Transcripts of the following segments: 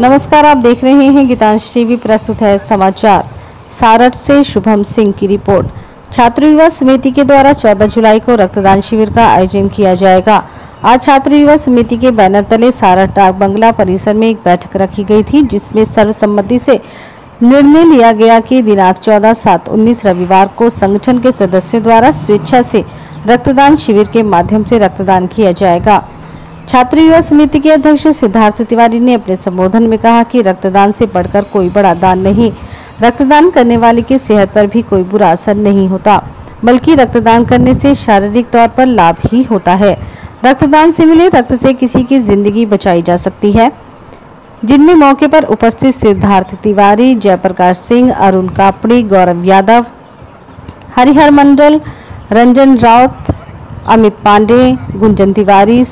नमस्कार, आप देख रहे हैं गीतांश टीवी प्रस्तुत है समाचार। सारठ से शुभम सिंह की रिपोर्ट। छात्र युवा समिति के द्वारा 14 जुलाई को रक्तदान शिविर का आयोजन किया जाएगा। आज छात्र युवा समिति के बैनर तले सारठ डाक बंगला परिसर में एक बैठक रखी गई थी, जिसमें सर्वसम्मति से निर्णय लिया गया कि दिनांक 14 सात उन्नीस रविवार को संगठन के सदस्यों द्वारा स्वेच्छा से रक्तदान शिविर के माध्यम से रक्तदान किया जाएगा। छात्र युवा समिति के अध्यक्ष सिद्धार्थ तिवारी ने अपने संबोधन में कहा कि रक्तदान से बढ़कर कोई बड़ा दान नहीं। रक्तदान करने वाले की सेहत पर भी कोई बुरा असर नहीं होता, बल्कि रक्तदान करने से शारीरिक तौर पर लाभ ही होता है। रक्तदान से मिले रक्त से किसी की ज़िंदगी बचाई जा सकती है। जिनमें मौके पर उपस्थित सिद्धार्थ तिवारी, जयप्रकाश सिंह, अरुण कापड़ी, गौरव यादव, हरिहर मंडल, रंजन राउत, अमित पांडे, गुंजन तिवारी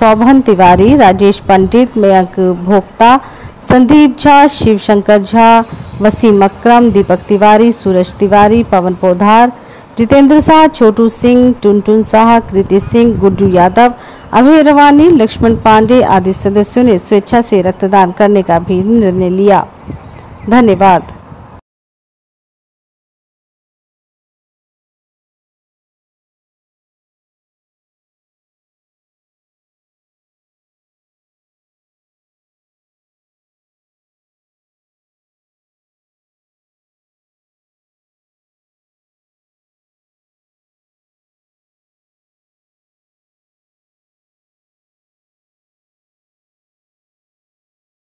सौभन तिवारी राजेश पंडित, मयंक भोक्ता, संदीप झा, शिवशंकर झा, वसीम अक्रम, दीपक तिवारी सूरज तिवारी, पवन पोधार, जितेंद्र शाह, छोटू सिंह, टुनटुन शाह, कृति सिंह, गुड्डू यादव, अभय रवानी, लक्ष्मण पांडे आदि सदस्यों ने स्वेच्छा से रक्तदान करने का भी निर्णय लिया। धन्यवाद।